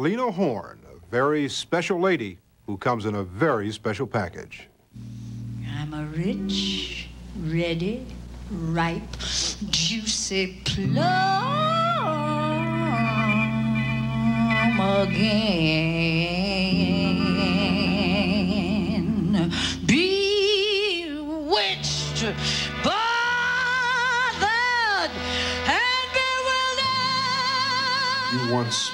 Lena Horne, a very special lady who comes in a very special package. I'm a rich, ready, ripe, juicy plum again. Bewitched, bothered, and bewildered. You once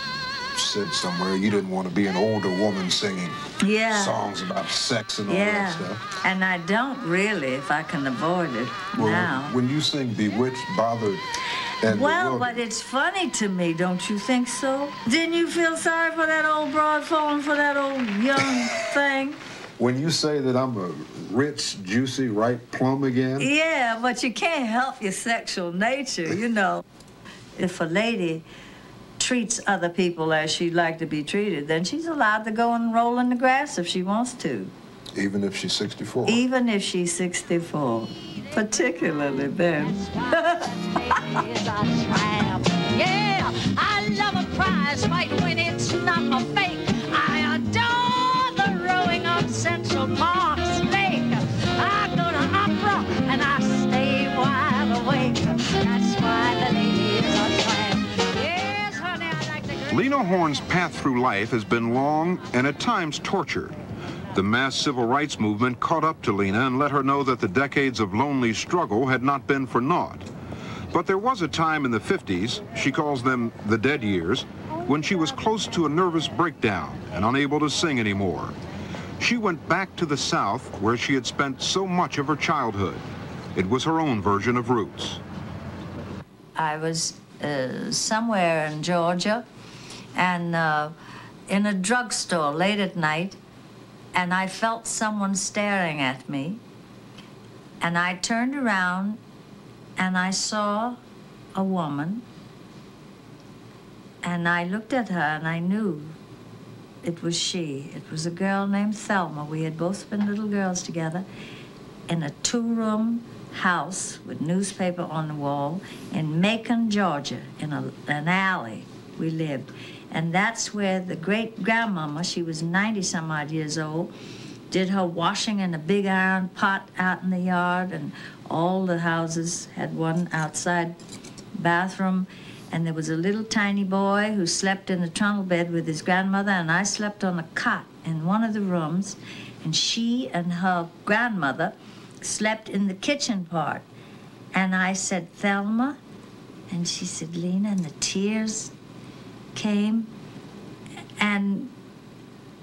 said somewhere you didn't want to be an older woman singing Yeah. songs about sex and all Yeah. that stuff. And I don't really, if I can avoid it Well, now. when you sing Bewitched, Bothered, and Well, but it's funny to me, don't you think so? Didn't you feel sorry for that old broad falling for that old young thing? when you say that I'm a rich, juicy, ripe plum again, Yeah, but you can't help your sexual nature, you know. If a lady treats other people as she'd like to be treated, then she's allowed to go and roll in the grass if she wants to, even if she's 64. even if she's 64, particularly then. Lena Horne's path through life has been long and at times tortured. The mass civil rights movement caught up to Lena and let her know that the decades of lonely struggle had not been for naught. But there was a time in the 50s, she calls them the dead years, when she was close to a nervous breakdown and unable to sing anymore. She went back to the South where she had spent so much of her childhood. It was her own version of roots. I was uh, somewhere in Georgia and uh, in a drugstore late at night, and I felt someone staring at me. And I turned around and I saw a woman, and I looked at her and I knew it was she. It was a girl named Thelma. We had both been little girls together in a two room house with newspaper on the wall in Macon, Georgia, in a, an alley we lived. And that's where the great grandmama, she was 90 some odd years old, did her washing in a big iron pot out in the yard, and all the houses had one outside bathroom. And there was a little tiny boy who slept in the trundle bed with his grandmother, and I slept on a cot in one of the rooms. And she and her grandmother slept in the kitchen part. And I said, Thelma? And she said, Lena, and the tears came. And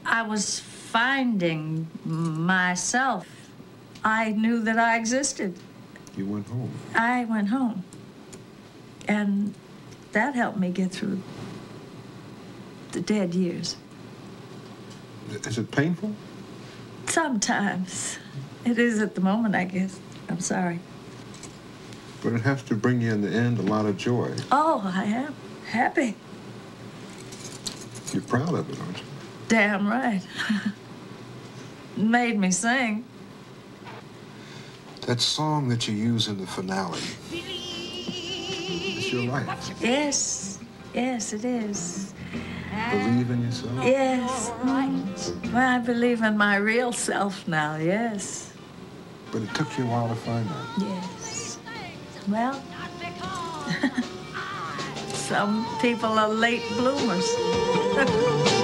I was finding myself. I knew that I existed. You went home. I went home. And that helped me get through the dead years. Is it painful? Sometimes. It is at the moment, I guess. I'm sorry. But it has to bring you in the end a lot of joy. Oh, I am happy. You're proud of it, aren't you? Damn right. Made me sing. That song that you use in the finale. It's your life. Yes, yes, it is. Believe in yourself. Yes. Well, I believe in my real self now, yes. But it took you a while to find that. Yes. Well, some people are late bloomers.